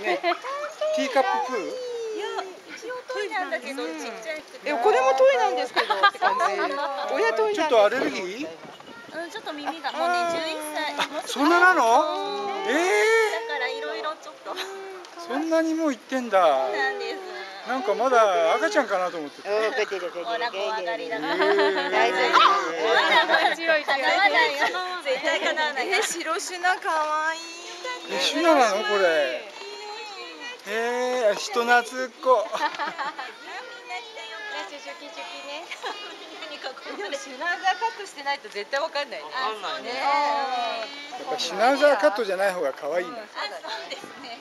ね。ティーカッププー？いや一応トイなんだけど、ちっちゃいえこれもトイなんですけどって感じ。親トイちょっとアレルギー？うんちょっと耳がもうね11歳そんななのえだからいろいろちょっと。ー、そんなにもう言ってんだ。なんです。なんかまだ赤ちゃんかなと思ってた。大丈夫。絶対叶わない。え白シュナ可愛い。えシュナなの？これ。えー、人懐っこ。カットしてないと絶対わかんないねあそうねやっぱシュナウザーカットじゃない方が可愛いな。あそうですね